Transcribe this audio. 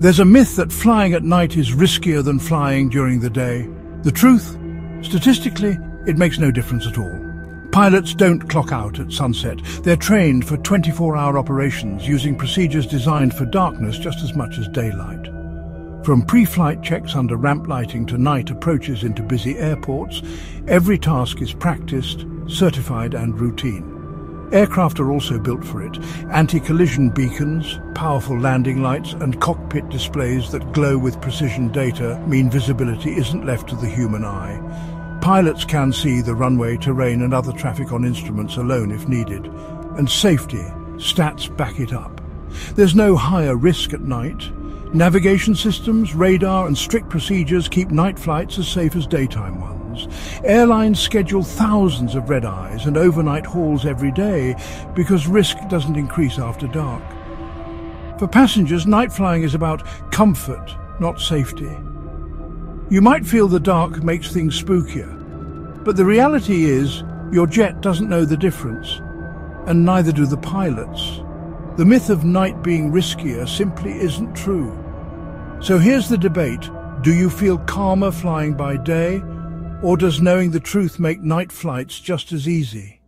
There's a myth that flying at night is riskier than flying during the day. The truth? Statistically, it makes no difference at all. Pilots don't clock out at sunset. They're trained for 24-hour operations using procedures designed for darkness just as much as daylight. From pre-flight checks under ramp lighting to night approaches into busy airports, every task is practiced, certified and routine. Aircraft are also built for it. Anti-collision beacons, powerful landing lights and cockpit displays that glow with precision data mean visibility isn't left to the human eye. Pilots can see the runway, terrain and other traffic on instruments alone if needed. And safety, stats back it up. There's no higher risk at night. Navigation systems, radar and strict procedures keep night flights as safe as daytime ones. Airlines schedule thousands of red-eyes and overnight hauls every day because risk doesn't increase after dark. For passengers, night flying is about comfort, not safety. You might feel the dark makes things spookier, but the reality is your jet doesn't know the difference, and neither do the pilots. The myth of night being riskier simply isn't true. So here's the debate. Do you feel calmer flying by day, or does knowing the truth make night flights just as easy?